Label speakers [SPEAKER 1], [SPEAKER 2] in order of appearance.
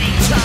[SPEAKER 1] fighting time.